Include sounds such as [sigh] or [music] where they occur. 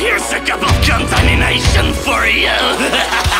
Here's a cup of contamination for you! [laughs]